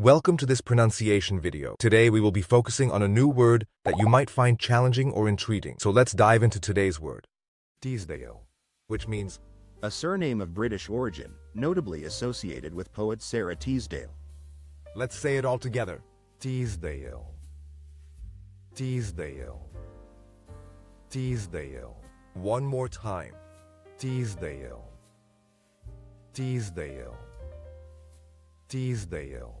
Welcome to this pronunciation video. Today we will be focusing on a new word that you might find challenging or intriguing. So let's dive into today's word. Teasdale, which means a surname of British origin, notably associated with poet Sara Teasdale. Let's say it all together. Teasdale. Teasdale. Teasdale. One more time. Teasdale. Teasdale. Teasdale.